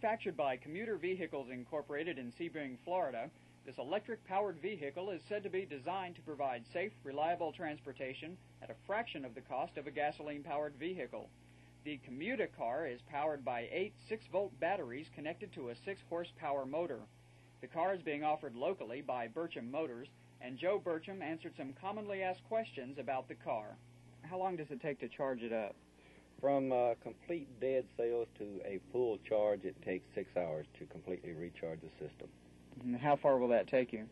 Manufactured by Commuter Vehicles Incorporated in Sebring, Florida, this electric powered vehicle is said to be designed to provide safe, reliable transportation at a fraction of the cost of a gasoline powered vehicle. The commuter car is powered by eight 6 volt batteries connected to a 6 horsepower motor. The car is being offered locally by Bircham Motors, and Joe Bircham answered some commonly asked questions about the car. How long does it take to charge it up? From uh, complete dead cells to a full charge, it takes six hours to completely recharge the system. And how far will that take you?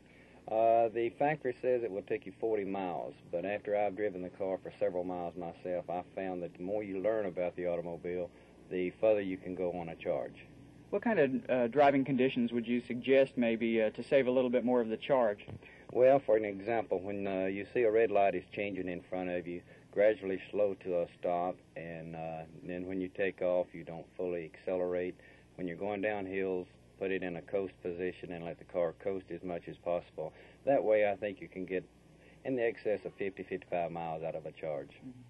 Uh, the factory says it will take you 40 miles, but after I've driven the car for several miles myself, I found that the more you learn about the automobile, the further you can go on a charge. What kind of uh, driving conditions would you suggest maybe uh, to save a little bit more of the charge? Well, for an example, when uh, you see a red light is changing in front of you, gradually slow to a stop, and uh, then when you take off, you don't fully accelerate. When you're going down hills, put it in a coast position and let the car coast as much as possible. That way, I think you can get in the excess of 50, 55 miles out of a charge. Mm-hmm.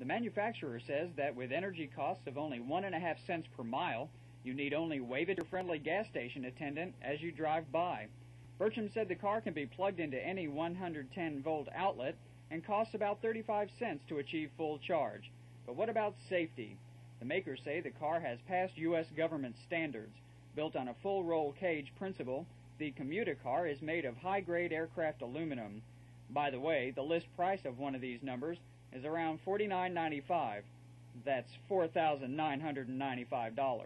The manufacturer says that with energy costs of only one and a half cents per mile, you need only wave at your friendly gas station attendant as you drive by. Burcham said the car can be plugged into any 110 volt outlet and costs about 35 cents to achieve full charge. But what about safety? The makers say the car has passed U.S. government standards. Built on a full roll cage principle, the commuter car is made of high grade aircraft aluminum. By the way, the list price of one of these numbers is around $49.95. That's $4,995.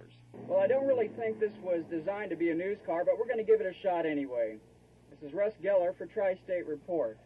Well, I don't really think this was designed to be a news car, but we're going to give it a shot anyway. This is Russ Geller for Tri State Report.